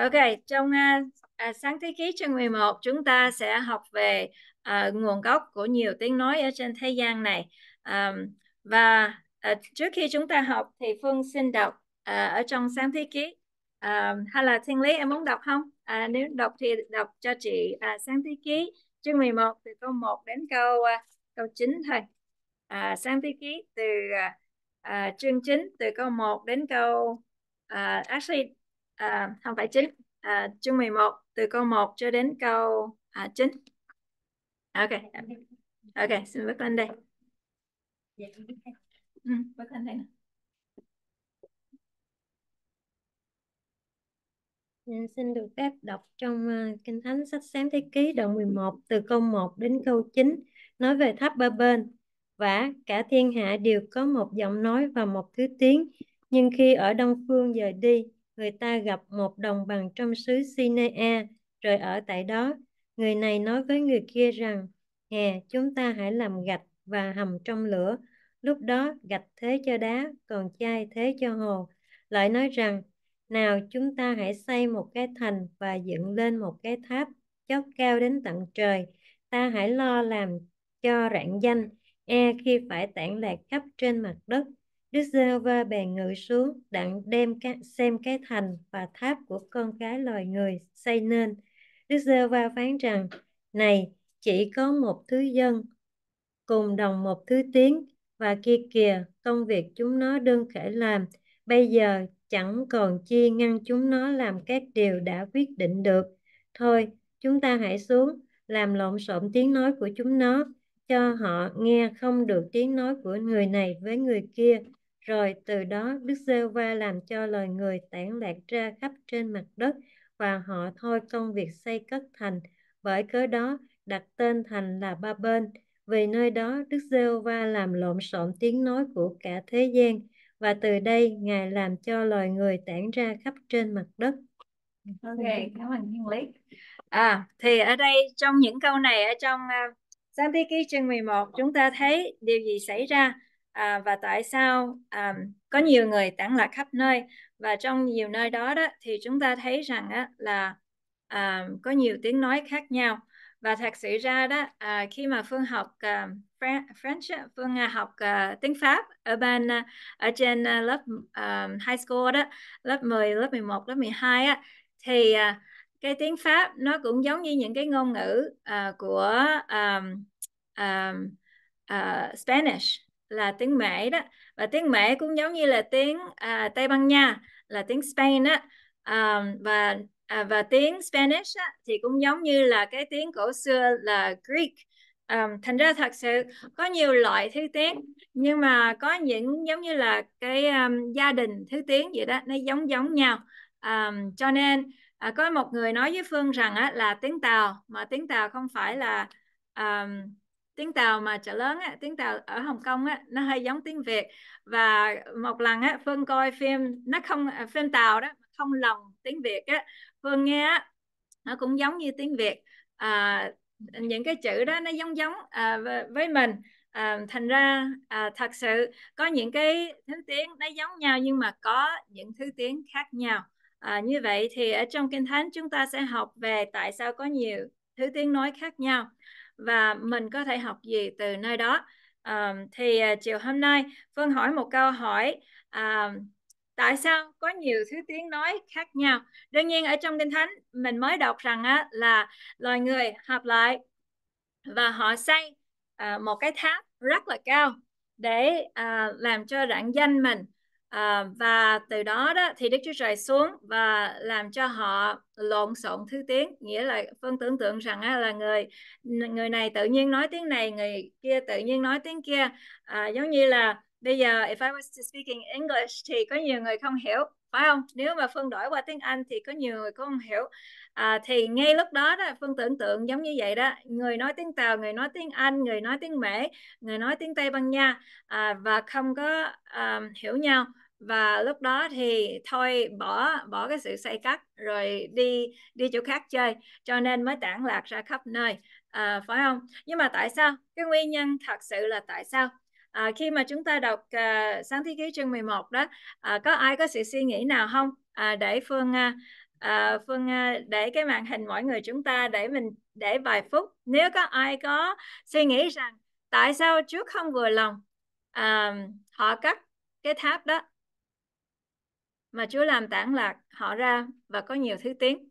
Ok, trong uh, uh, sáng thế ký chương 11 chúng ta sẽ học về uh, nguồn gốc của nhiều tiếng nói ở trên thế gian này. Um, và uh, trước khi chúng ta học thì Phương xin đọc uh, ở trong sáng thế ký. Uh, hay là Thiên Lý em muốn đọc không? Uh, nếu đọc thì đọc cho chị uh, sáng thế ký chương 11 từ câu 1 đến câu uh, câu 9 thôi. Uh, sáng thế ký từ uh, uh, chương 9 từ câu 1 đến câu uh, actually à, không phải 9 à, chương 11 từ câu 1 cho đến câu à, 9 ok. Ok xin bước lên đây. Ừ, bước lên đây dạ, Xin được phép đọc trong uh, Kinh Thánh sách Sáng Thế Ký đoạn 11 từ câu 1 đến câu 9 nói về tháp ba bên. Và cả thiên hạ đều có một giọng nói và một thứ tiếng nhưng khi ở đông phương dời đi người ta gặp một đồng bằng trong xứ Sinea, rồi ở tại đó. Người này nói với người kia rằng, Hè, chúng ta hãy làm gạch và hầm trong lửa. Lúc đó gạch thế cho đá, còn chai thế cho hồ. Lại nói rằng, nào chúng ta hãy xây một cái thành và dựng lên một cái tháp chót cao đến tận trời. Ta hãy lo làm cho rạng danh, e khi phải tản lạc khắp trên mặt đất Đức Giê-hô-va bèn ngự xuống đặng đem các, xem cái thành và tháp của con cái loài người xây nên. Đức Giê-hô-va phán rằng, này, chỉ có một thứ dân, cùng đồng một thứ tiếng, và kia kìa, công việc chúng nó đơn khể làm. Bây giờ chẳng còn chi ngăn chúng nó làm các điều đã quyết định được. Thôi, chúng ta hãy xuống, làm lộn xộn tiếng nói của chúng nó, cho họ nghe không được tiếng nói của người này với người kia rồi từ đó Đức giê va làm cho lời người tản lạc ra khắp trên mặt đất và họ thôi công việc xây cất thành. Bởi cớ đó đặt tên thành là Ba Bên. Vì nơi đó Đức giê va làm lộn xộn tiếng nói của cả thế gian và từ đây Ngài làm cho loài người tản ra khắp trên mặt đất. Ok, cảm ơn Thiên Lý. À, thì ở đây trong những câu này ở trong uh, Sáng thế ký chương 11 chúng ta thấy điều gì xảy ra à, và tại sao à, có nhiều người tản lạc khắp nơi? Và trong nhiều nơi đó đó thì chúng ta thấy rằng á, là à, có nhiều tiếng nói khác nhau. Và thật sự ra đó à, khi mà phương học à, French phương à, học à, tiếng Pháp ở bên à, ở trên à, lớp à, high school đó lớp 10 lớp 11 lớp 12 á thì à, cái tiếng Pháp nó cũng giống như những cái ngôn ngữ à, của um, um, uh, Spanish là tiếng Mỹ đó. Và tiếng Mỹ cũng giống như là tiếng à, Tây Ban Nha là tiếng Spain á. À, và à, và tiếng Spanish á, thì cũng giống như là cái tiếng cổ xưa là Greek. Um, thành ra thật sự có nhiều loại thứ tiếng nhưng mà có những giống như là cái um, gia đình thứ tiếng vậy đó nó giống giống nhau. Um, cho nên à, có một người nói với Phương rằng á, là tiếng Tàu mà tiếng Tàu không phải là um, tiếng Tàu mà chợ lớn á, tiếng Tàu ở Hồng Kông á, nó hơi giống tiếng Việt. Và một lần á, Phương coi phim nó không à, phim Tàu đó không lòng tiếng Việt á, Phương nghe á, nó cũng giống như tiếng Việt. À, những cái chữ đó nó giống giống à, với mình. À, thành ra à, thật sự có những cái thứ tiếng nó giống nhau nhưng mà có những thứ tiếng khác nhau. À, như vậy thì ở trong kinh thánh chúng ta sẽ học về tại sao có nhiều thứ tiếng nói khác nhau và mình có thể học gì từ nơi đó? À, thì uh, chiều hôm nay Phương hỏi một câu hỏi à, tại sao có nhiều thứ tiếng nói khác nhau? Đương nhiên ở trong kinh thánh mình mới đọc rằng á, là loài người hợp lại và họ xây à, một cái tháp rất là cao để à, làm cho rạng danh mình à, và từ đó đó thì Đức Chúa Trời xuống và làm cho họ lộn xộn thứ tiếng. Nghĩa là phân tưởng tượng rằng là người người này tự nhiên nói tiếng này người kia tự nhiên nói tiếng kia. À, giống như là bây giờ if I was to speak in English thì có nhiều người không hiểu phải không? Nếu mà phân đổi qua tiếng Anh thì có nhiều người cũng không hiểu. À, thì ngay lúc đó đó phân tưởng tượng giống như vậy đó. Người nói tiếng Tàu người nói tiếng Anh người nói tiếng Mễ người nói tiếng Tây Ban Nha à, và không có um, hiểu nhau. Và lúc đó thì thôi bỏ bỏ cái sự xây cắt rồi đi đi chỗ khác chơi cho nên mới tản lạc ra khắp nơi. À, phải không? Nhưng mà tại sao? Cái nguyên nhân thật sự là tại sao? À, khi mà chúng ta đọc à, sáng thế ký chương 11 đó à, có ai có sự suy nghĩ nào không? À, để phương à, à, Phương à, để cái màn hình mọi người chúng ta để mình để vài phút. Nếu có ai có suy nghĩ rằng tại sao trước không vừa lòng à, họ cắt cái tháp đó mà Chúa làm tản lạc họ ra và có nhiều thứ tiếng?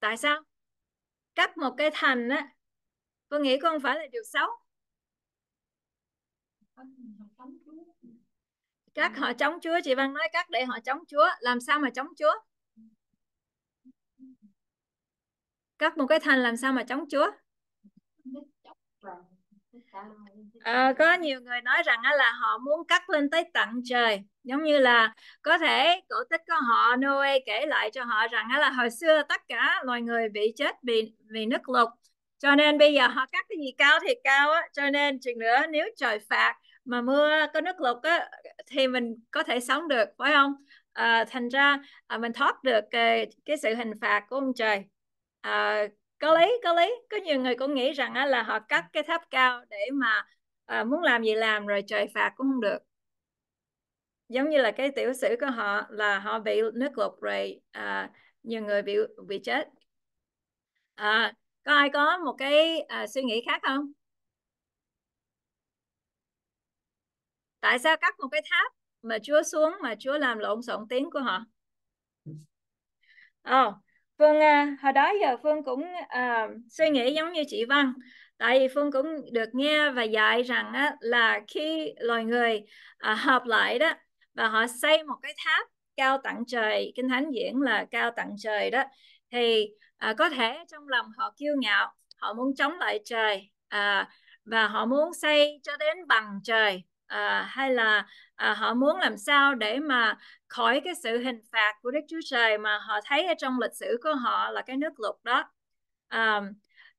Tại sao? Cắt một cái thành á tôi nghĩ không phải là điều xấu. Các họ chống Chúa, chị Văn nói các để họ chống Chúa. Làm sao mà chống Chúa? Cắt một cái thành làm sao mà chống Chúa? À, có nhiều người nói rằng là họ muốn cắt lên tới tận trời. Giống như là có thể cổ tích của họ Noe kể lại cho họ rằng là hồi xưa tất cả loài người bị chết vì vì nước lụt. Cho nên bây giờ họ cắt cái gì cao thì cao á. Cho nên chừng nữa nếu trời phạt mà mưa có nước lụt á thì mình có thể sống được phải không? À, thành ra à, mình thoát được cái, cái sự hình phạt của ông trời. À, có lý có lý. Có nhiều người cũng nghĩ rằng á, là họ cắt cái tháp cao để mà à, muốn làm gì làm rồi trời phạt cũng không được. Giống như là cái tiểu sử của họ là họ bị nước lụt rồi à, nhiều người bị bị chết. À, có ai có một cái à, suy nghĩ khác không? Tại sao cắt một cái tháp mà Chúa xuống mà Chúa làm lộn xộn tiếng của họ? Oh, Phương à, hồi đó giờ Phương cũng à, suy nghĩ giống như chị Văn. Tại vì Phương cũng được nghe và dạy rằng á, là khi loài người à, hợp lại đó và họ xây một cái tháp cao tận trời kinh thánh diễn là cao tận trời đó thì à, có thể trong lòng họ kiêu ngạo họ muốn chống lại trời à, và họ muốn xây cho đến bằng trời à, hay là à, họ muốn làm sao để mà khỏi cái sự hình phạt của Đức Chúa Trời mà họ thấy ở trong lịch sử của họ là cái nước lục đó. À,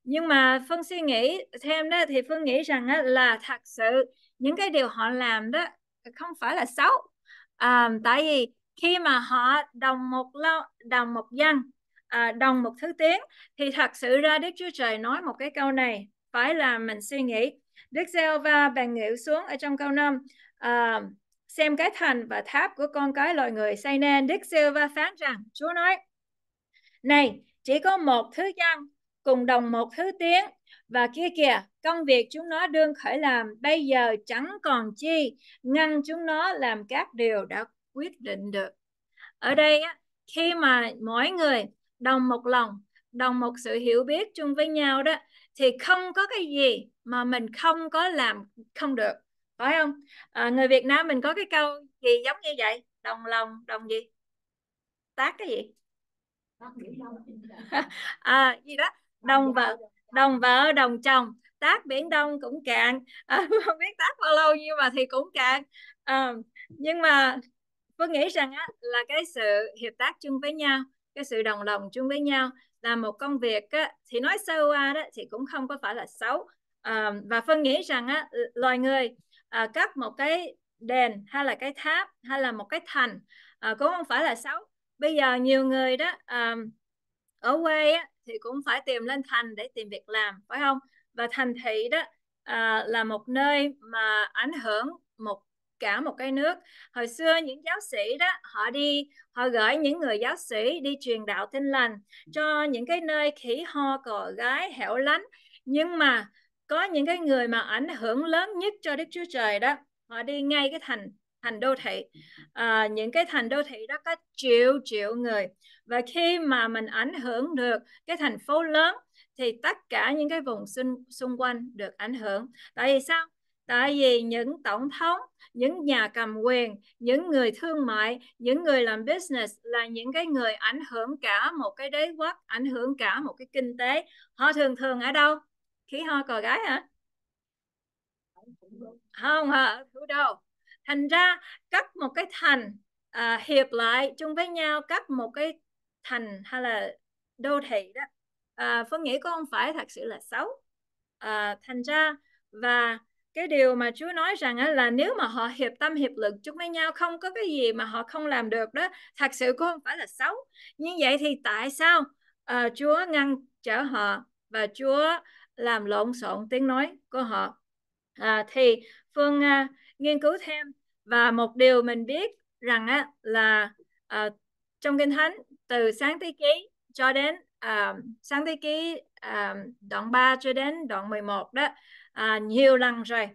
nhưng mà Phương suy nghĩ thêm đó thì Phương nghĩ rằng đó là thật sự những cái điều họ làm đó không phải là xấu. À, tại vì khi mà họ đồng một lo đồng một dân à, đồng một thứ tiếng thì thật sự ra Đức Chúa Trời nói một cái câu này phải là mình suy nghĩ. Đức va bàn ngự xuống ở trong câu 5 à, xem cái thành và tháp của con cái loài người xây nên Đức va phán rằng Chúa nói này chỉ có một thứ dân cùng đồng một thứ tiếng. Và kia kìa công việc chúng nó đương khởi làm bây giờ chẳng còn chi ngăn chúng nó làm các điều đã quyết định được. Ở đây á, khi mà mỗi người đồng một lòng đồng một sự hiểu biết chung với nhau đó thì không có cái gì mà mình không có làm không được phải không? À, người Việt Nam mình có cái câu gì giống như vậy? Đồng lòng đồng gì? Tác cái gì? À gì đó? Đồng vợ đồng vợ đồng chồng. Tác biển đông cũng cạn. À, không biết tác bao lâu nhưng mà thì cũng cạn. À, nhưng mà tôi nghĩ rằng á, là cái sự hiệp tác chung với nhau cái sự đồng lòng chung với nhau làm một công việc á, thì nói sơ qua đó thì cũng không có phải là xấu. À, và phân nghĩ rằng á, loài người à, cắt một cái đền hay là cái tháp hay là một cái thành à, cũng không phải là xấu. Bây giờ nhiều người đó à, ở quê á, thì cũng phải tìm lên thành để tìm việc làm phải không? Và thành thị đó à, là một nơi mà ảnh hưởng một cả một cái nước. Hồi xưa những giáo sĩ đó họ đi họ gửi những người giáo sĩ đi truyền đạo tin lành cho những cái nơi khỉ ho cò gái hẻo lánh. Nhưng mà có những cái người mà ảnh hưởng lớn nhất cho Đức Chúa Trời đó họ đi ngay cái thành thành đô thị. À, những cái thành đô thị đó có triệu triệu người. Và khi mà mình ảnh hưởng được cái thành phố lớn thì tất cả những cái vùng xung, xung quanh được ảnh hưởng. Tại vì sao? Tại vì những tổng thống những nhà cầm quyền những người thương mại những người làm business là những cái người ảnh hưởng cả một cái đế quốc ảnh hưởng cả một cái kinh tế. Họ thường thường ở đâu? Khí ho cò gái hả? Không hả? Thủ đô. Thành ra cắt một cái thành à, hiệp lại chung với nhau cắt một cái thành hay là đô thị đó. À, phân nghĩ cũng không phải thật sự là xấu. À, thành ra và cái điều mà Chúa nói rằng là nếu mà họ hiệp tâm hiệp lực chung với nhau không có cái gì mà họ không làm được đó thật sự cũng không phải là xấu. Như vậy thì tại sao uh, Chúa ngăn trở họ và Chúa làm lộn xộn tiếng nói của họ? À, thì Phương uh, nghiên cứu thêm và một điều mình biết rằng á là uh, trong kinh thánh từ sáng thế ký cho đến uh, sáng thế ký uh, đoạn 3 cho đến đoạn 11 đó à, nhiều lần rồi.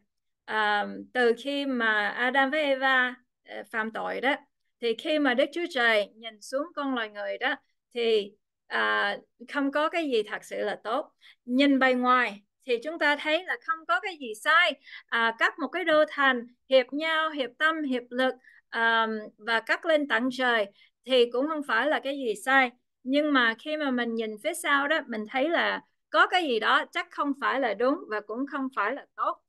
À, từ khi mà Adam với Eva ờ, phạm tội đó thì khi mà Đức Chúa Trời nhìn xuống con loài người đó thì à, không có cái gì thật sự là tốt. Nhìn bề ngoài thì chúng ta thấy là không có cái gì sai. À, cắt một cái đô thành hiệp nhau hiệp tâm hiệp lực à, và cắt lên tận trời thì cũng không phải là cái gì sai. Nhưng mà khi mà mình nhìn phía sau đó mình thấy là có cái gì đó chắc không phải là đúng và cũng không phải là tốt.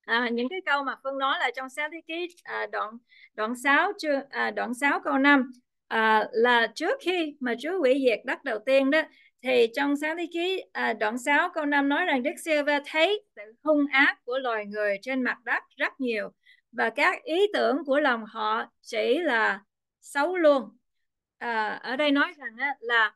À, những cái câu mà Phương nói là trong sáng thế ký à, đoạn đoạn 6 chương à, đoạn 6 câu 5 à, là trước khi mà Chúa hủy diệt đất đầu tiên đó thì trong sáng thế ký à, đoạn 6 câu 5 nói rằng Đức Silva thấy sự hung ác của loài người trên mặt đất rất nhiều và các ý tưởng của lòng họ chỉ là xấu luôn. À, ở đây nói rằng á, là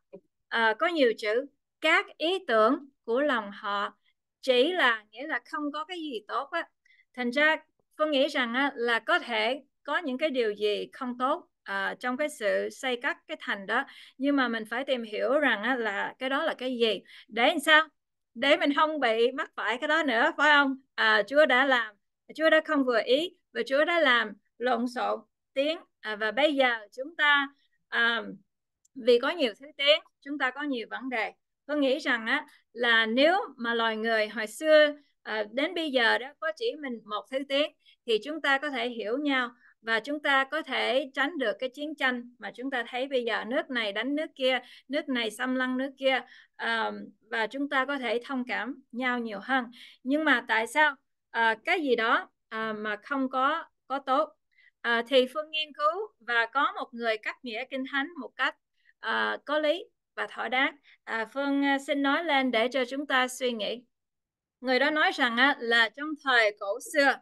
à, có nhiều chữ các ý tưởng của lòng họ chỉ là nghĩa là không có cái gì tốt á. Thành ra con nghĩ rằng á, là có thể có những cái điều gì không tốt uh, trong cái sự xây cất cái thành đó. Nhưng mà mình phải tìm hiểu rằng á, là cái đó là cái gì? Để làm sao? Để mình không bị mắc phải cái đó nữa phải không? À, Chúa đã làm Chúa đã không vừa ý và Chúa đã làm lộn xộn tiếng. À, và bây giờ chúng ta um, vì có nhiều thứ tiếng chúng ta có nhiều vấn đề tôi nghĩ rằng á là nếu mà loài người hồi xưa à, đến bây giờ đó có chỉ mình một thứ tiếng thì chúng ta có thể hiểu nhau và chúng ta có thể tránh được cái chiến tranh mà chúng ta thấy bây giờ. Nước này đánh nước kia nước này xâm lăng nước kia à, và chúng ta có thể thông cảm nhau nhiều hơn. Nhưng mà tại sao à, cái gì đó à, mà không có có tốt? À, thì phương nghiên cứu và có một người cắt nghĩa kinh thánh một cách à, có lý và thỏa đáng. À, phương à, xin nói lên để cho chúng ta suy nghĩ. Người đó nói rằng á, là trong thời cổ xưa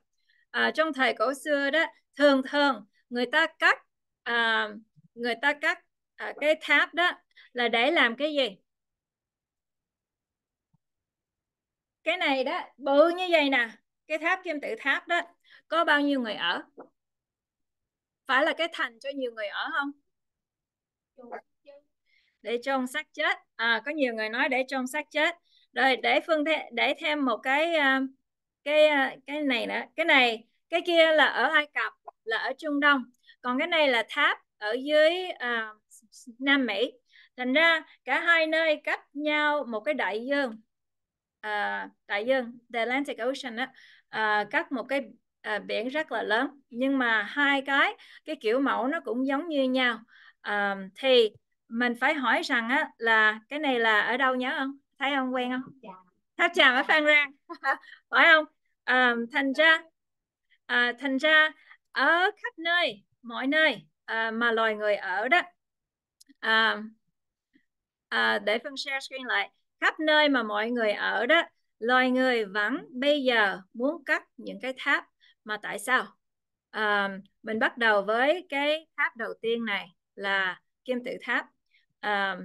à, trong thời cổ xưa đó thường thường người ta cắt à, người ta cắt à, cái tháp đó là để làm cái gì? Cái này đó bự như vậy nè cái tháp kim tự tháp đó có bao nhiêu người ở? Phải là cái thành cho nhiều người ở không? Để chôn xác chết. À có nhiều người nói để chôn xác chết. Rồi để phương thế, để thêm một cái à, cái à, cái này nữa. Cái này cái kia là ở Ai Cập là ở Trung Đông. Còn cái này là tháp ở dưới uh, Nam Mỹ. Thành ra cả hai nơi cách nhau một cái đại dương uh, đại dương the Atlantic Ocean á uh, cách một cái uh, biển rất là lớn. Nhưng mà hai cái cái kiểu mẫu nó cũng giống như nhau. Uh, thì mình phải hỏi rằng á là cái này là ở đâu nhớ không? Thấy không quen không? Tháp chàm ở Phan Rang. Phải không? À, thành ra à, thành ra ở khắp nơi mọi nơi à, mà loài người ở đó. À, à, để phân share screen lại. Khắp nơi mà mọi người ở đó loài người vẫn bây giờ muốn cắt những cái tháp. Mà tại sao? À, mình bắt đầu với cái tháp đầu tiên này là kim tự tháp à,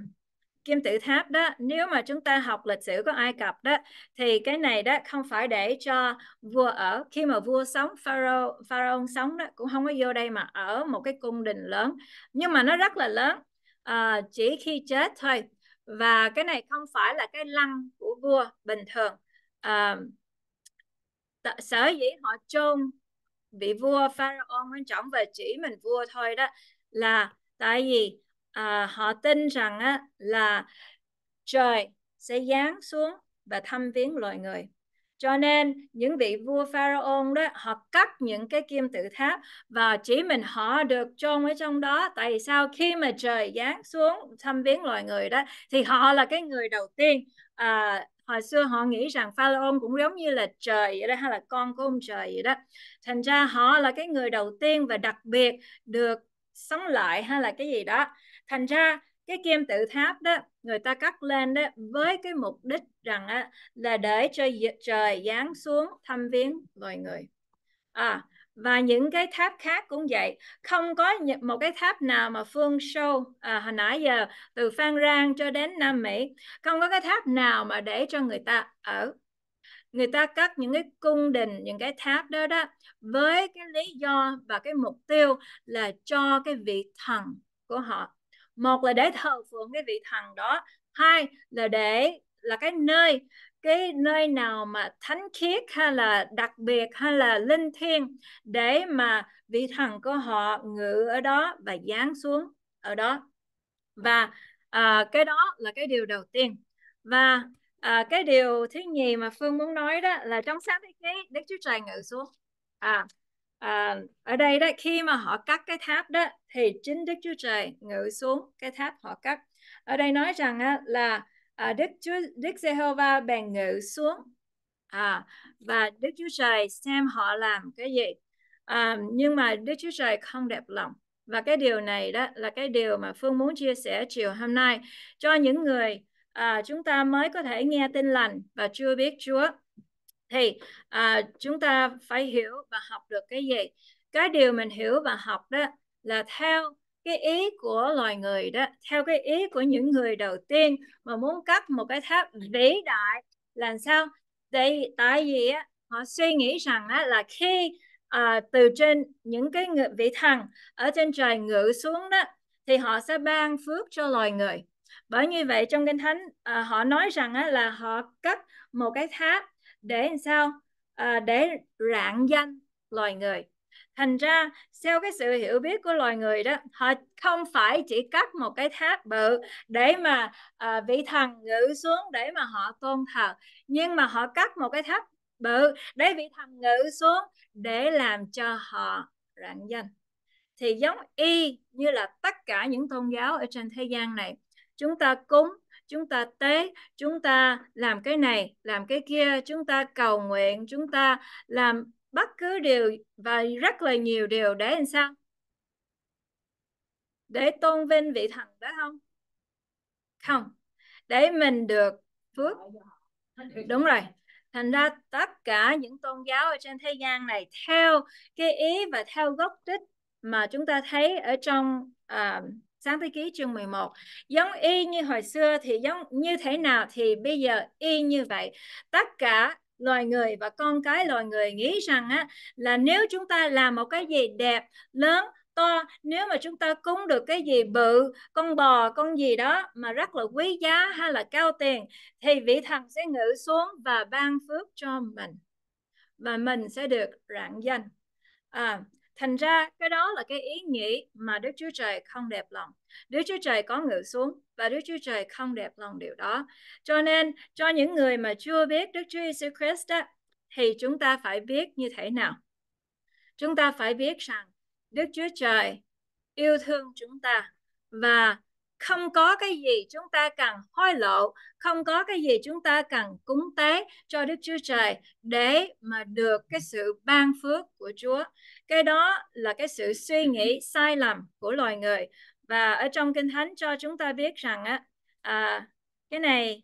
kim tự tháp đó nếu mà chúng ta học lịch sử của Ai Cập đó thì cái này đó không phải để cho vua ở khi mà vua sống pharaoh pharaoh sống đó cũng không có vô đây mà ở một cái cung đình lớn. Nhưng mà nó rất là lớn à, chỉ khi chết thôi. Và cái này không phải là cái lăng của vua bình thường. À, sở dĩ họ chôn vị vua pharaoh quan trọng về chỉ mình vua thôi đó là tại vì à, họ tin rằng á, là trời sẽ giáng xuống và thăm viếng loài người. Cho nên những vị vua pharaoh đó họ cắt những cái kim tự tháp và chỉ mình họ được chôn ở trong đó. Tại sao khi mà trời giáng xuống thăm viếng loài người đó thì họ là cái người đầu tiên? À, hồi xưa họ nghĩ rằng pharaoh cũng giống như là trời vậy đó hay là con của ông trời vậy đó. Thành ra họ là cái người đầu tiên và đặc biệt được sống lại hay là cái gì đó thành ra cái kim tự tháp đó người ta cắt lên đó với cái mục đích rằng á, là để cho trời giáng xuống thăm viếng loài người. À và những cái tháp khác cũng vậy. Không có một cái tháp nào mà phương sâu à, hồi nãy giờ từ Phan Rang cho đến Nam Mỹ không có cái tháp nào mà để cho người ta ở. Người ta cắt những cái cung đình những cái tháp đó đó với cái lý do và cái mục tiêu là cho cái vị thần của họ một là để thờ phượng cái vị thần đó hai là để là cái nơi cái nơi nào mà thánh khiết hay là đặc biệt hay là linh thiêng để mà vị thần của họ ngự ở đó và giáng xuống ở đó. Và à, cái đó là cái điều đầu tiên. Và à, cái điều thứ nhì mà phương muốn nói đó là trong sáng thế ký đức chúa trời ngự xuống. À, à ở đây đó khi mà họ cắt cái tháp đó thì chính đức chúa trời ngự xuống cái tháp họ cắt. Ở đây nói rằng á, là à, đức chúa đức giê-hô-va bèn ngự xuống. À, và đức chúa trời xem họ làm cái gì. À, nhưng mà đức chúa trời không đẹp lòng. Và cái điều này đó là cái điều mà phương muốn chia sẻ chiều hôm nay cho những người à, chúng ta mới có thể nghe tin lành và chưa biết chúa thì à, chúng ta phải hiểu và học được cái gì? Cái điều mình hiểu và học đó là theo cái ý của loài người đó theo cái ý của những người đầu tiên mà muốn cắt một cái tháp vĩ đại là sao? Tại tại vì á họ suy nghĩ rằng á là khi à, từ trên những cái vị thần ở trên trời ngự xuống đó thì họ sẽ ban phước cho loài người. Bởi như vậy trong kinh thánh à, họ nói rằng á, là họ cắt một cái tháp để làm sao? À, để rạng danh loài người. Thành ra theo cái sự hiểu biết của loài người đó họ không phải chỉ cắt một cái tháp bự để mà à, vị thần ngự xuống để mà họ tôn thờ nhưng mà họ cắt một cái tháp bự để vị thần ngự xuống để làm cho họ rạng danh. Thì giống y như là tất cả những tôn giáo ở trên thế gian này chúng ta cúng chúng ta tế chúng ta làm cái này làm cái kia chúng ta cầu nguyện chúng ta làm bất cứ điều và rất là nhiều điều để làm sao? Để tôn vinh vị thần đó không? Không. Để mình được phước. Đúng rồi. Thành ra tất cả những tôn giáo ở trên thế gian này theo cái ý và theo gốc tích mà chúng ta thấy ở trong uh, sáng thế ký chương 11 giống y như hồi xưa thì giống như thế nào thì bây giờ y như vậy. Tất cả loài người và con cái loài người nghĩ rằng á là nếu chúng ta làm một cái gì đẹp lớn to nếu mà chúng ta cúng được cái gì bự con bò con gì đó mà rất là quý giá hay là cao tiền thì vị thần sẽ ngự xuống và ban phước cho mình và mình sẽ được rạng danh. À, thành ra cái đó là cái ý nghĩ mà Đức Chúa Trời không đẹp lòng. Đức Chúa Trời có ngự xuống và Đức Chúa Trời không đẹp lòng điều đó. Cho nên cho những người mà chưa biết Đức Chúa Giêsu Christ đó, thì chúng ta phải biết như thế nào? Chúng ta phải biết rằng Đức Chúa Trời yêu thương chúng ta và không có cái gì chúng ta cần hối lộ, không có cái gì chúng ta cần cúng tế cho Đức Chúa Trời để mà được cái sự ban phước của Chúa. Cái đó là cái sự suy nghĩ sai lầm của loài người. Và ở trong Kinh Thánh cho chúng ta biết rằng á, à, cái này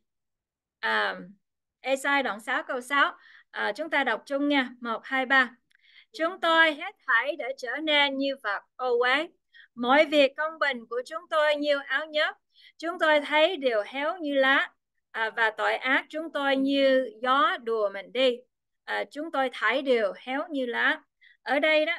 à, Esai đoạn 6 câu 6 à, chúng ta đọc chung nha 1, 2, 3 Chúng tôi hết thảy để trở nên như vật ô uế. Mọi việc công bình của chúng tôi như áo nhớp. Chúng tôi thấy đều héo như lá à, và tội ác chúng tôi như gió đùa mình đi. À, chúng tôi thấy đều héo như lá. Ở đây đó,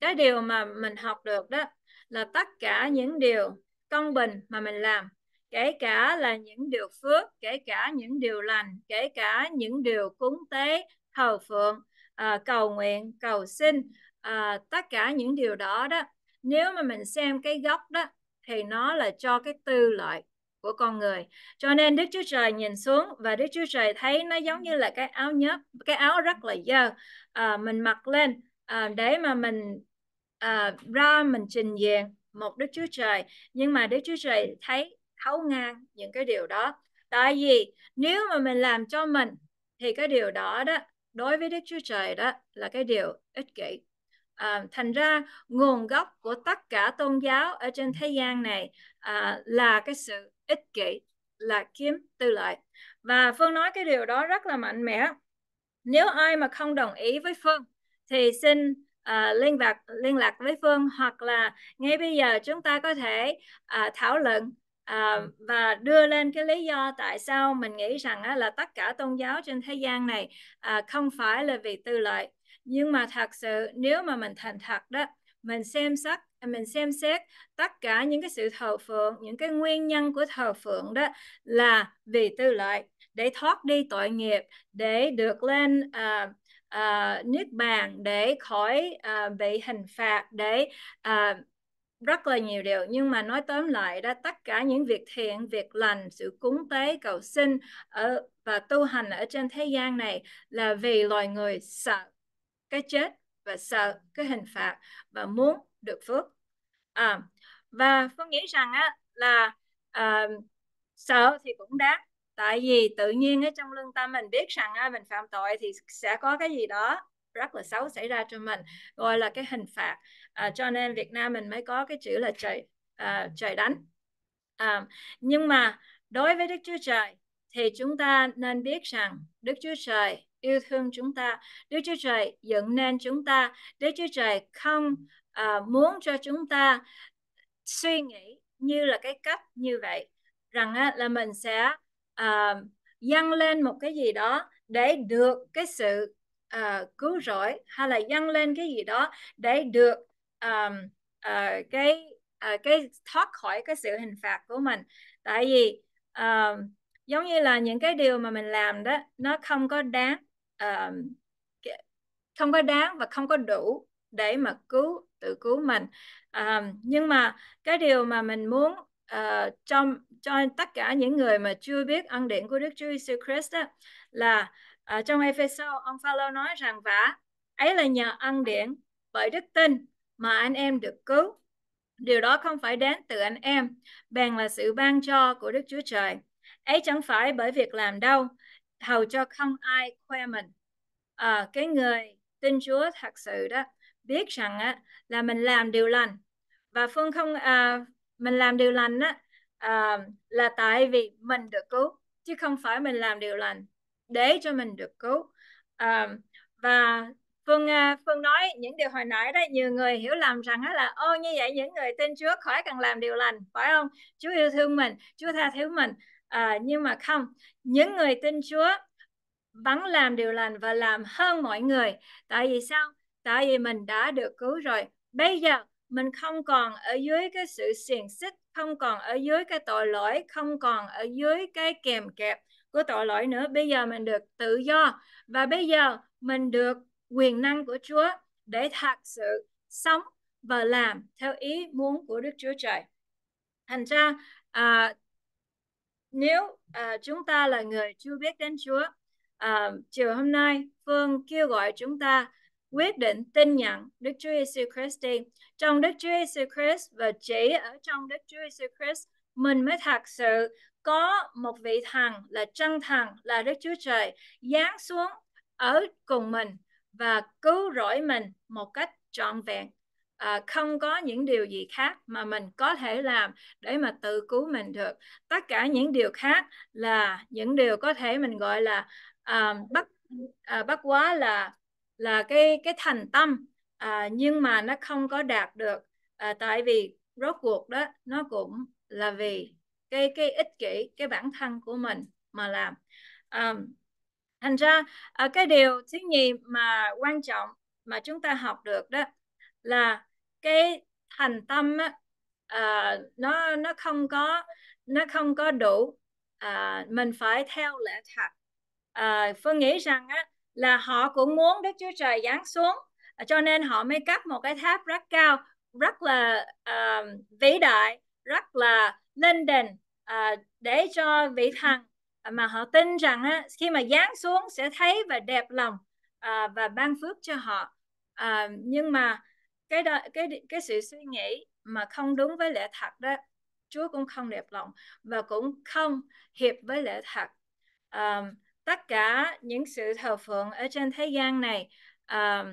cái điều mà mình học được đó là tất cả những điều công bình mà mình làm kể cả là những điều phước kể cả những điều lành kể cả những điều cúng tế thờ phượng à, cầu nguyện cầu xin à, tất cả những điều đó đó nếu mà mình xem cái gốc đó thì nó là cho cái tư lợi của con người. Cho nên Đức Chúa Trời nhìn xuống và Đức Chúa Trời thấy nó giống như là cái áo nhớp cái áo rất là dơ à, mình mặc lên à, để mà mình à, ra mình trình diện một Đức Chúa Trời nhưng mà Đức Chúa Trời thấy thấu ngang những cái điều đó tại vì nếu mà mình làm cho mình thì cái điều đó đó đối với Đức Chúa Trời đó là cái điều ích kỷ. À, thành ra nguồn gốc của tất cả tôn giáo ở trên thế gian này à, là cái sự ích kỷ, là kiếm tư lợi. Và Phương nói cái điều đó rất là mạnh mẽ. Nếu ai mà không đồng ý với Phương thì xin uh, liên lạc liên lạc với Phương hoặc là ngay bây giờ chúng ta có thể uh, thảo luận à, và đưa lên cái lý do tại sao mình nghĩ rằng á, là tất cả tôn giáo trên thế gian này à, không phải là vì tư lợi. Nhưng mà thật sự nếu mà mình thành thật đó mình xem xét mình xem xét tất cả những cái sự thờ phượng những cái nguyên nhân của thờ phượng đó là vì tư lợi để thoát đi tội nghiệp để được lên à, uh, nước bàn để khỏi uh, bị hình phạt để uh, rất là nhiều điều. Nhưng mà nói tóm lại đó tất cả những việc thiện việc lành sự cúng tế cầu xin ở và tu hành ở trên thế gian này là vì loài người sợ cái chết và sợ cái hình phạt và muốn được phước. À, và phương nghĩ rằng á là à, sợ thì cũng đáng tại vì tự nhiên ở trong lương tâm mình biết rằng à, mình phạm tội thì sẽ có cái gì đó rất là xấu xảy ra cho mình gọi là cái hình phạt. À, cho nên Việt Nam mình mới có cái chữ là trời à, trời đánh. À, nhưng mà đối với Đức Chúa Trời thì chúng ta nên biết rằng Đức Chúa Trời yêu thương chúng ta. Đức Chúa Trời dựng nên chúng ta. Đức Chúa Trời không à, muốn cho chúng ta suy nghĩ như là cái cách như vậy rằng á, là mình sẽ uh, dâng lên một cái gì đó để được cái sự uh, cứu rỗi hay là dâng lên cái gì đó để được um, uh, cái uh, cái thoát khỏi cái sự hình phạt của mình. Tại vì uh, giống như là những cái điều mà mình làm đó nó không có đáng uh, không có đáng và không có đủ để mà cứu tự cứu mình. Uh, nhưng mà cái điều mà mình muốn uh, trong cho tất cả những người mà chưa biết ân điển của Đức Chúa Giêsu Christ đó, là uh, trong Ephesos ông Phaolô nói rằng vả ấy là nhờ ân điển bởi đức tin mà anh em được cứu. Điều đó không phải đến từ anh em, bèn là sự ban cho của Đức Chúa Trời. Ấy chẳng phải bởi việc làm đâu, hầu cho không ai khoe mình. À, cái người tin Chúa thật sự đó biết rằng á, là mình làm điều lành và Phương không à, mình làm điều lành á, à, là tại vì mình được cứu chứ không phải mình làm điều lành để cho mình được cứu. À, và Phương à, Phương nói những điều hồi nãy đó nhiều người hiểu lầm rằng là ô như vậy những người tin Chúa khỏi cần làm điều lành phải không? Chúa yêu thương mình Chúa tha thứ mình. À, nhưng mà không những người tin Chúa vẫn làm điều lành và làm hơn mọi người. Tại vì sao? Tại vì mình đã được cứu rồi. Bây giờ mình không còn ở dưới cái sự xiềng xích không còn ở dưới cái tội lỗi không còn ở dưới cái kèm kẹp của tội lỗi nữa bây giờ mình được tự do và bây giờ mình được quyền năng của Chúa để thật sự sống và làm theo ý muốn của Đức Chúa Trời. Thành ra à, nếu à, chúng ta là người chưa biết đến Chúa, à, chiều hôm nay Phương kêu gọi chúng ta quyết định tin nhận Đức Chúa Giêsu Christ đi. Trong Đức Chúa Giêsu Christ và chỉ ở trong Đức Chúa Giêsu Christ mình mới thật sự có một vị thần là chân thần là Đức Chúa Trời giáng xuống ở cùng mình và cứu rỗi mình một cách trọn vẹn à, không có những điều gì khác mà mình có thể làm để mà tự cứu mình được tất cả những điều khác là những điều có thể mình gọi là à, bắt à, bắt quá là là cái cái thành tâm à, nhưng mà nó không có đạt được à, tại vì rốt cuộc đó nó cũng là vì cái cái ích kỷ cái bản thân của mình mà làm. À, thành ra à, cái điều thứ nhì mà quan trọng mà chúng ta học được đó là cái thành tâm á, à, nó nó không có nó không có đủ à, mình phải theo lẽ thật. À, phương nghĩ rằng á, là họ cũng muốn đức chúa trời giáng xuống. À, cho nên họ mới cắt một cái tháp rất cao rất là à, vĩ đại rất là linh đình uh, để cho vị thần mà họ tin rằng uh, khi mà giáng xuống sẽ thấy và đẹp lòng uh, và ban phước cho họ. Uh, nhưng mà cái đó, cái cái sự suy nghĩ mà không đúng với lẽ thật đó Chúa cũng không đẹp lòng và cũng không hiệp với lẽ thật. À, tất cả những sự thờ phượng ở trên thế gian này uh,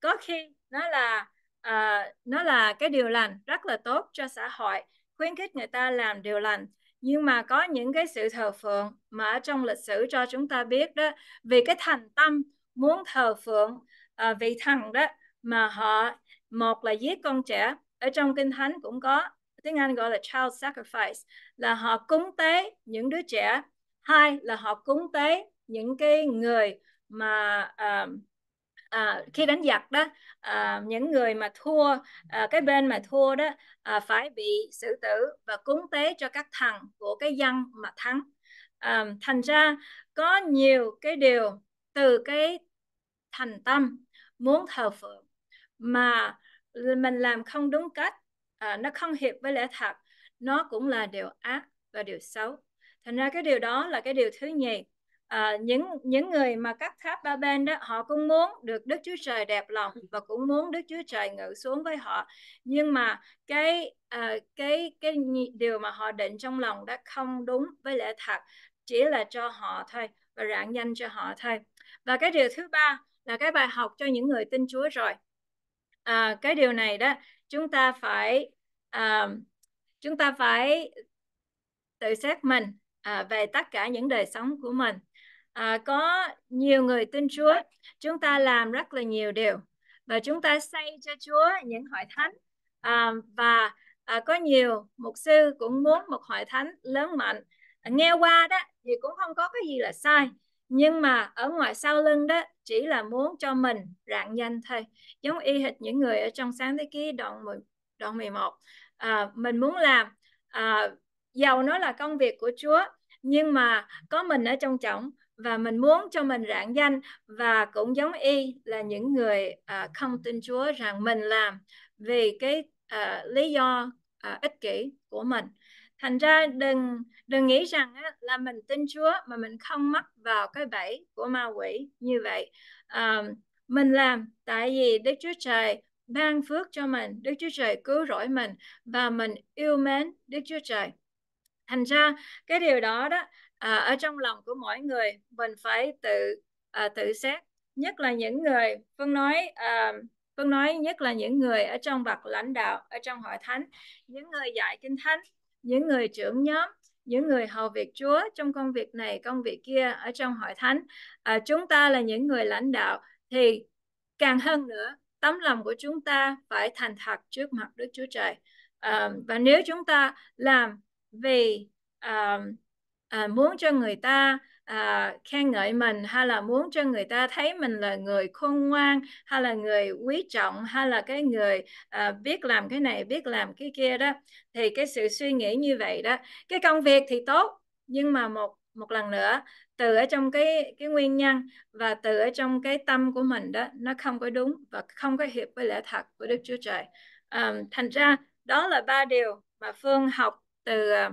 có khi nó là uh, nó là cái điều lành rất là tốt cho xã hội khuyến khích người ta làm điều lành. Nhưng mà có những cái sự thờ phượng mà ở trong lịch sử cho chúng ta biết đó vì cái thành tâm muốn thờ phượng uh, vị thần đó mà họ một là giết con trẻ ở trong kinh thánh cũng có tiếng Anh gọi là child sacrifice là họ cúng tế những đứa trẻ. Hai là họ cúng tế những cái người mà uh, à, khi đánh giặc đó à, những người mà thua à, cái bên mà thua đó à, phải bị xử tử và cúng tế cho các thần của cái dân mà thắng. À, thành ra có nhiều cái điều từ cái thành tâm muốn thờ phượng mà mình làm không đúng cách à, nó không hiệp với lẽ thật nó cũng là điều ác và điều xấu. Thành ra cái điều đó là cái điều thứ nhì à, những những người mà cắt tháp ba bên đó họ cũng muốn được Đức Chúa Trời đẹp lòng và cũng muốn Đức Chúa Trời ngự xuống với họ. Nhưng mà cái à, cái cái điều mà họ định trong lòng đã không đúng với lẽ thật chỉ là cho họ thôi và rạng danh cho họ thôi. Và cái điều thứ ba là cái bài học cho những người tin Chúa rồi. À, cái điều này đó chúng ta phải à, chúng ta phải tự xét mình à, về tất cả những đời sống của mình à, có nhiều người tin Chúa. Chúng ta làm rất là nhiều điều. Và chúng ta xây cho Chúa những hội thánh. À, và à, có nhiều mục sư cũng muốn một hội thánh lớn mạnh. À, nghe qua đó thì cũng không có cái gì là sai. Nhưng mà ở ngoài sau lưng đó chỉ là muốn cho mình rạng danh thôi. Giống y hệt những người ở trong sáng thế ký đoạn 10, đoạn 11 à, mình muốn làm à, giàu nó là công việc của Chúa nhưng mà có mình ở trong trọng và mình muốn cho mình rạng danh và cũng giống y là những người uh, không tin Chúa rằng mình làm vì cái uh, lý do uh, ích kỷ của mình. Thành ra đừng đừng nghĩ rằng á, là mình tin Chúa mà mình không mắc vào cái bẫy của ma quỷ như vậy. À, mình làm tại vì Đức Chúa Trời ban phước cho mình Đức Chúa Trời cứu rỗi mình và mình yêu mến Đức Chúa Trời. Thành ra cái điều đó đó à, ở trong lòng của mỗi người mình phải tự à, tự xét. Nhất là những người phương nói à, phương nói nhất là những người ở trong bậc lãnh đạo ở trong hội thánh những người dạy kinh thánh những người trưởng nhóm những người hầu việc Chúa trong công việc này công việc kia ở trong hội thánh. À, chúng ta là những người lãnh đạo thì càng hơn nữa tấm lòng của chúng ta phải thành thật trước mặt Đức Chúa Trời. À, và nếu chúng ta làm vì à, à, muốn cho người ta à, khen ngợi mình hay là muốn cho người ta thấy mình là người khôn ngoan hay là người quý trọng hay là cái người à, biết làm cái này biết làm cái kia đó thì cái sự suy nghĩ như vậy đó cái công việc thì tốt nhưng mà một một lần nữa từ ở trong cái cái nguyên nhân và từ ở trong cái tâm của mình đó nó không có đúng và không có hiệp với lẽ thật của Đức Chúa Trời. À, thành ra đó là ba điều mà Phương học từ à,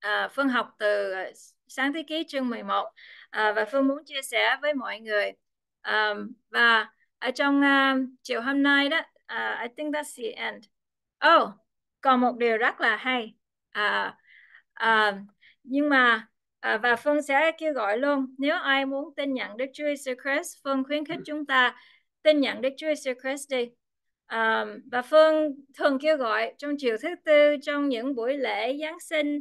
à, Phương học từ à, sáng thế ký chương 11 à, và Phương muốn chia sẻ với mọi người à, và ở trong uh, chiều hôm nay đó uh, I think that's the end. Oh còn một điều rất là hay à, à, nhưng mà à, và Phương sẽ kêu gọi luôn nếu ai muốn tin nhận Đức Chúa Jesus Christ Phương khuyến khích chúng ta tin nhận Đức Chúa Jesus Christ đi. À, và Phương thường kêu gọi trong chiều thứ tư trong những buổi lễ Giáng sinh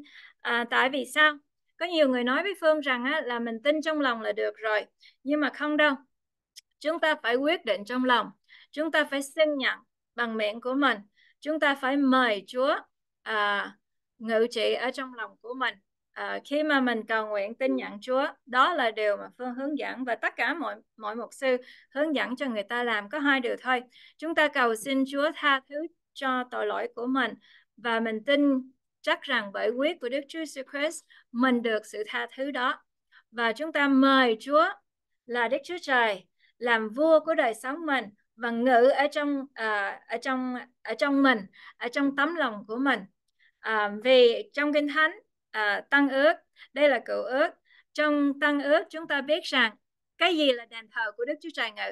à, tại vì sao? Có nhiều người nói với Phương rằng á, là mình tin trong lòng là được rồi nhưng mà không đâu. Chúng ta phải quyết định trong lòng. Chúng ta phải xin nhận bằng miệng của mình. Chúng ta phải mời Chúa à, ngự trị ở trong lòng của mình. À, khi mà mình cầu nguyện tin nhận Chúa đó là điều mà Phương hướng dẫn và tất cả mọi mọi mục sư hướng dẫn cho người ta làm. Có hai điều thôi. Chúng ta cầu xin Chúa tha thứ cho tội lỗi của mình và mình tin chắc rằng bởi quyết của Đức Chúa Jesus Christ mình được sự tha thứ đó. Và chúng ta mời Chúa là Đức Chúa Trời làm vua của đời sống mình và ngự ở trong uh, ở trong ở trong mình ở trong tấm lòng của mình. Uh, vì trong kinh thánh uh, tăng ước đây là cựu ước trong tăng ước chúng ta biết rằng cái gì là đền thờ của Đức Chúa Trời ngự?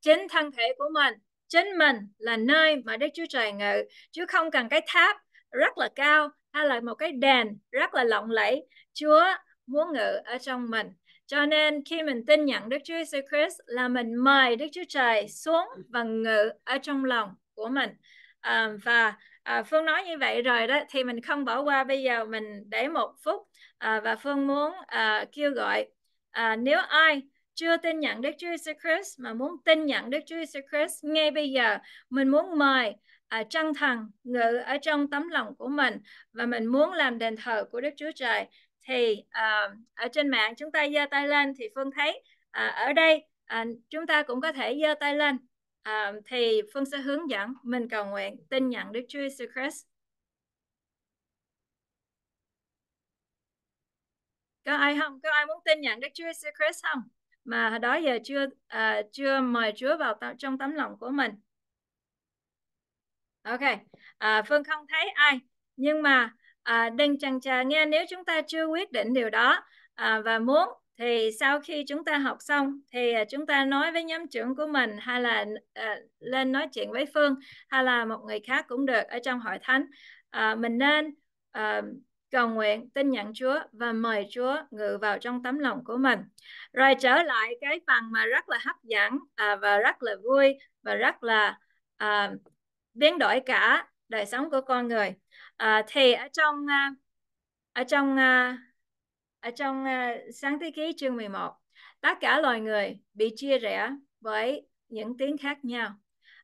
Chính thân thể của mình chính mình là nơi mà Đức Chúa Trời ngự chứ không cần cái tháp rất là cao hay là một cái đèn rất là lộng lẫy. Chúa muốn ngự ở trong mình. Cho nên khi mình tin nhận Đức Chúa Jesus Christ là mình mời Đức Chúa Trời xuống và ngự ở trong lòng của mình. À, và à, Phương nói như vậy rồi đó thì mình không bỏ qua bây giờ mình để một phút. À, và Phương muốn à, kêu gọi à, nếu ai chưa tin nhận Đức Chúa Jesus Christ mà muốn tin nhận Đức Chúa Jesus Christ ngay bây giờ mình muốn mời à, chân thần ngự ở trong tấm lòng của mình và mình muốn làm đền thờ của Đức Chúa Trời. Thì à, ở trên mạng chúng ta giơ tay lên thì Phương thấy à, ở đây à, chúng ta cũng có thể giơ tay lên. À, thì Phương sẽ hướng dẫn mình cầu nguyện tin nhận Đức Chúa Jesus Christ. Có ai không? Có ai muốn tin nhận Đức Chúa Jesus Christ không? Mà đó giờ chưa à, chưa mời Chúa vào trong tấm lòng của mình. Ok à, Phương không thấy ai nhưng mà à, đừng chần chờ nghe nếu chúng ta chưa quyết định điều đó à, và muốn thì sau khi chúng ta học xong thì à, chúng ta nói với nhóm trưởng của mình hay là à, lên nói chuyện với Phương hay là một người khác cũng được ở trong hội thánh. À, mình nên à, cầu nguyện tin nhận Chúa và mời Chúa ngự vào trong tấm lòng của mình. Rồi trở lại cái phần mà rất là hấp dẫn à, và rất là vui và rất là à, biến đổi cả đời sống của con người. À, thì ở trong à, ở trong à, ở trong à, sáng thế ký chương 11 tất cả loài người bị chia rẽ với những tiếng khác nhau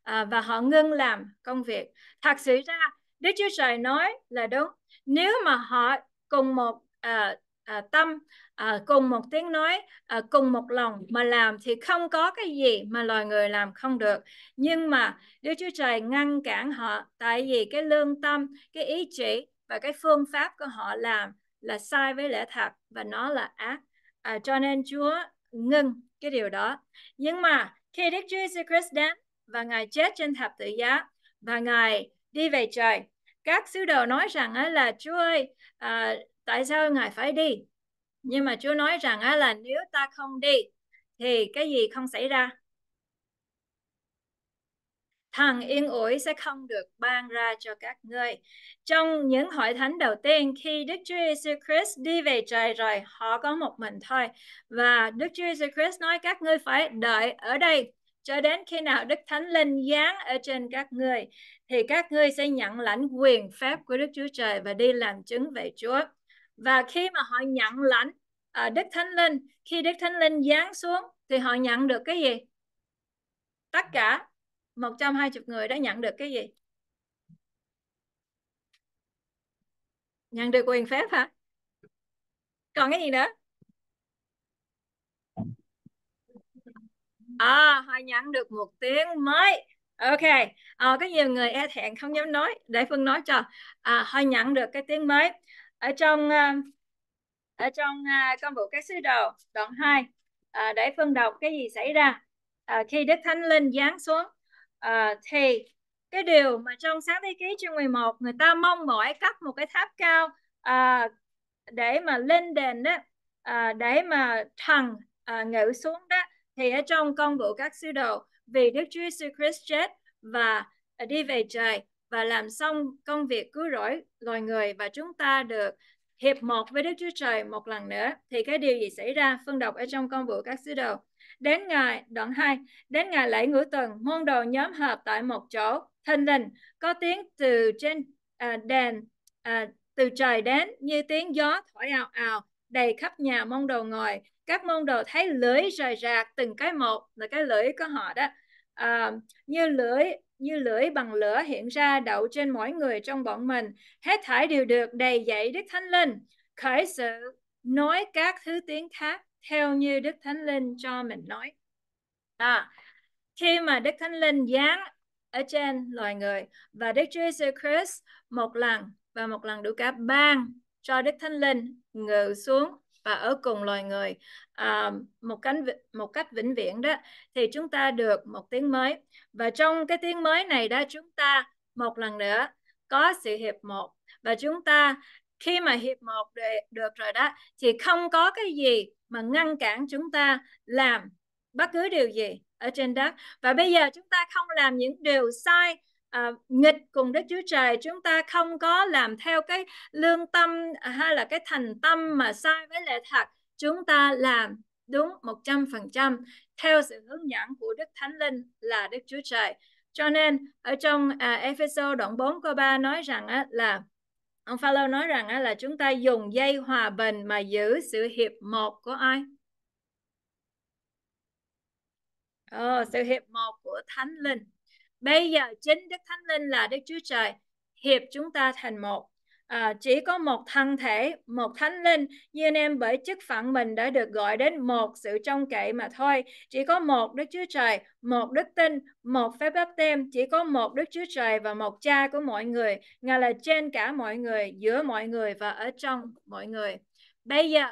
à, và họ ngưng làm công việc. Thật sự ra Đức Chúa Trời nói là đúng. Nếu mà họ cùng một à, à, tâm à, cùng một tiếng nói à, cùng một lòng mà làm thì không có cái gì mà loài người làm không được. Nhưng mà Đức Chúa Trời ngăn cản họ tại vì cái lương tâm cái ý chỉ và cái phương pháp của họ làm là sai với lẽ thật và nó là ác. À, cho nên Chúa ngưng cái điều đó. Nhưng mà khi Đức Chúa Jesus Christ đến và Ngài chết trên thập tự giá và Ngài đi về trời các sứ đồ nói rằng á, là Chúa ơi à, tại sao Ngài phải đi nhưng mà Chúa nói rằng á, là nếu ta không đi thì cái gì không xảy ra thần yên ủi sẽ không được ban ra cho các ngươi. Trong những hội thánh đầu tiên, khi Đức Chúa Giêsu Christ đi về trời rồi, họ có một mình thôi. Và Đức Chúa Giêsu Christ nói các ngươi phải đợi ở đây cho đến khi nào Đức Thánh Linh giáng ở trên các ngươi thì các ngươi sẽ nhận lãnh quyền phép của Đức Chúa Trời và đi làm chứng về Chúa. Và khi mà họ nhận lãnh à, Đức Thánh Linh, khi Đức Thánh Linh giáng xuống thì họ nhận được cái gì? Tất cả 120 người đã nhận được cái gì? Nhận được quyền phép hả? Còn cái gì nữa? Ờ, à, hai nhận được một tiếng mới. Ok, à, có nhiều người e thẹn không dám nói. Để Phương nói cho. Ờ, à, hai nhận được cái tiếng mới. Ở trong uh, ở trong uh, công vụ các sứ đồ đoạn 2 à, để Phương đọc cái gì xảy ra à, khi Đức Thánh Linh giáng xuống à, thì cái điều mà trong sáng thế ký chương 11 người ta mong mỏi cắt một cái tháp cao à, để mà lên đền đó à, để mà thần à, ngự xuống đó thì ở trong công vụ các sứ đồ vì Đức Chúa Jesus Christ chết và đi về trời và làm xong công việc cứu rỗi loài người và chúng ta được hiệp một với Đức Chúa Trời một lần nữa thì cái điều gì xảy ra? Phân đọc ở trong công vụ các sứ đồ. Đến ngày đoạn 2 đến ngày lễ ngũ tuần môn đồ nhóm họp tại một chỗ thình lình có tiếng từ trên à, đèn à, từ trời đến như tiếng gió thổi ào ào đầy khắp nhà môn đồ ngồi các môn đồ thấy lưỡi rời rạc từng cái một là cái lưỡi của họ đó. À, như lưỡi như lưỡi bằng lửa hiện ra đậu trên mỗi người trong bọn mình. Hết thảy đều được đầy dậy đức thánh linh. Khởi sự nói các thứ tiếng khác theo như đức thánh linh cho mình nói. À, khi mà đức thánh linh giáng ở trên loài người và đức chúa Jesus Christ một lần và một lần đủ cả ban cho đức thánh linh ngự xuống và ở cùng loài người. À, một cách một cách vĩnh viễn đó thì chúng ta được một tiếng mới. Và trong cái tiếng mới này đó chúng ta một lần nữa có sự hiệp một. Và chúng ta khi mà hiệp một được, được rồi đó thì không có cái gì mà ngăn cản chúng ta làm bất cứ điều gì ở trên đất. Và bây giờ chúng ta không làm những điều sai à, nghịch cùng Đức Chúa Trời chúng ta không có làm theo cái lương tâm à, hay là cái thành tâm mà sai với lẽ thật. Chúng ta làm đúng 100% theo sự hướng dẫn của Đức Thánh Linh là Đức Chúa Trời. Cho nên ở trong à, Ephesos đoạn 4 câu 3 nói rằng á, là ông Phaolô nói rằng á, là chúng ta dùng dây hòa bình mà giữ sự hiệp một của ai? Ờ, sự hiệp một của Thánh Linh bây giờ chính Đức Thánh Linh là Đức Chúa Trời hiệp chúng ta thành một. À, chỉ có một thân thể một thánh linh. Như anh em bởi chức phận mình đã được gọi đến một sự trông cậy mà thôi. Chỉ có một đức chúa trời một đức tin một phép báp tem chỉ có một đức chúa trời và một cha của mọi người. Ngài là trên cả mọi người giữa mọi người và ở trong mọi người. Bây giờ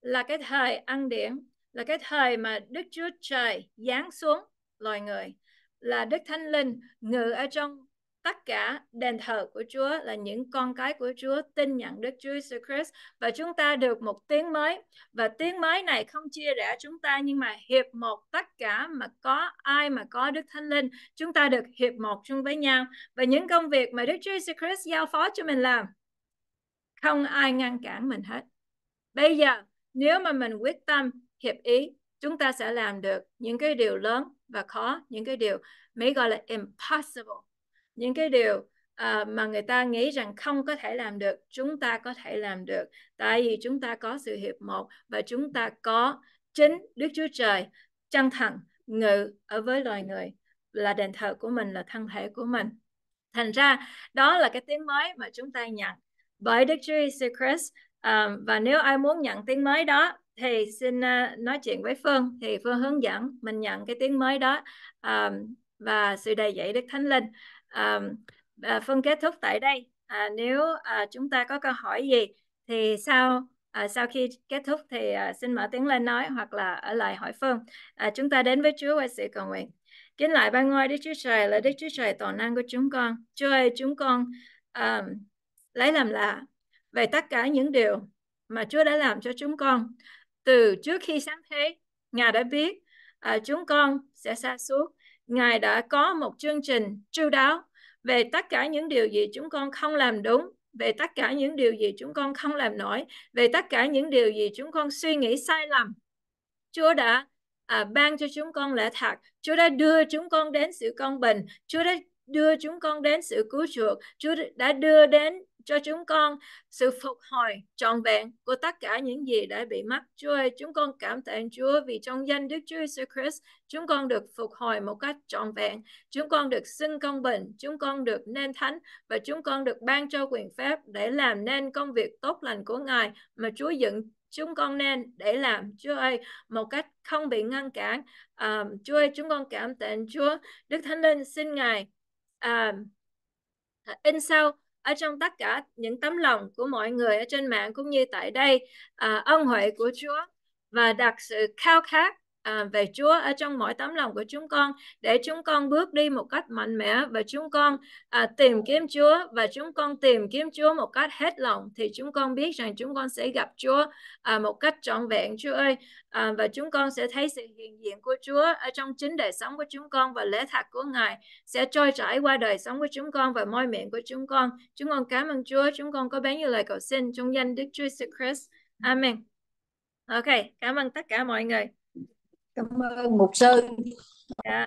là cái thời ăn điển là cái thời mà đức chúa trời giáng xuống loài người là đức thánh linh, ngự ở trong tất cả đền thờ của Chúa, là những con cái của Chúa tin nhận Đức Chúa Jesus Christ. Và chúng ta được một tiếng mới. Và tiếng mới này không chia rẽ chúng ta, nhưng mà hiệp một tất cả mà có ai mà có Đức Thánh Linh, chúng ta được hiệp một chung với nhau. Và những công việc mà Đức Chúa Jesus Christ giao phó cho mình làm, không ai ngăn cản mình hết. Bây giờ, nếu mà mình quyết tâm hiệp ý chúng ta sẽ làm được những cái điều lớn và khó những cái điều mới gọi là impossible. Những cái điều uh, mà người ta nghĩ rằng không có thể làm được chúng ta có thể làm được. Tại vì chúng ta có sự hiệp một và chúng ta có chính Đức Chúa Trời chân thần ngự ở với loài người là đền thờ của mình là thân thể của mình. Thành ra đó là cái tiếng mới mà chúng ta nhận bởi Đức Chúa Jesus Christ. Um, và nếu ai muốn nhận tiếng mới đó thì xin uh, nói chuyện với Phương. Thì Phương hướng dẫn mình nhận cái tiếng mới đó um, và sự đầy dạy Đức Thánh Linh. Um, à, Phương kết thúc tại đây. À, nếu à, chúng ta có câu hỏi gì thì sau à, sau khi kết thúc thì à, xin mở tiếng lên nói hoặc là ở lại hỏi Phương. à, chúng ta đến với Chúa qua sự cầu nguyện. Kính lại ban ngôi Đức Chúa Trời là Đức Chúa Trời toàn năng của chúng con. Chúa ơi chúng con à, lấy làm lạ về tất cả những điều mà Chúa đã làm cho chúng con từ trước khi sáng thế Ngài đã biết à, chúng con sẽ xa suốt. Ngài đã có một chương trình chu đáo về tất cả những điều gì chúng con không làm đúng, về tất cả những điều gì chúng con không làm nổi, về tất cả những điều gì chúng con suy nghĩ sai lầm. Chúa đã à, ban cho chúng con lẽ thật, Chúa đã đưa chúng con đến sự công bình, Chúa đã đưa chúng con đến sự cứu chuộc, Chúa đã đưa đến cho chúng con sự phục hồi trọn vẹn của tất cả những gì đã bị mất. Chúa ơi, chúng con cảm tạ Chúa vì trong danh Đức Chúa Jesus Christ, chúng con được phục hồi một cách trọn vẹn. Chúng con được xưng công bình, chúng con được nên thánh và chúng con được ban cho quyền phép để làm nên công việc tốt lành của Ngài mà Chúa dựng chúng con nên để làm Chúa ơi một cách không bị ngăn cản à, Chúa ơi chúng con cảm tạ Chúa Đức Thánh Linh xin Ngài à, in sâu ở trong tất cả những tấm lòng của mọi người ở trên mạng cũng như tại đây à, ân huệ của Chúa và đặt sự khao khát à, về Chúa ở trong mỗi tấm lòng của chúng con để chúng con bước đi một cách mạnh mẽ và chúng con à, tìm kiếm Chúa và chúng con tìm kiếm Chúa một cách hết lòng thì chúng con biết rằng chúng con sẽ gặp Chúa à, một cách trọn vẹn. Chúa ơi à, và chúng con sẽ thấy sự hiện diện của Chúa ở trong chính đời sống của chúng con và lẽ thật của Ngài sẽ trôi chảy qua đời sống của chúng con và môi miệng của chúng con. Chúng con cảm ơn Chúa chúng con có bấy nhiêu lời cầu xin trong danh Đức Chúa Jesus Christ. Amen. Ok, cảm ơn tất cả mọi người cảm ơn mục sư Dạ.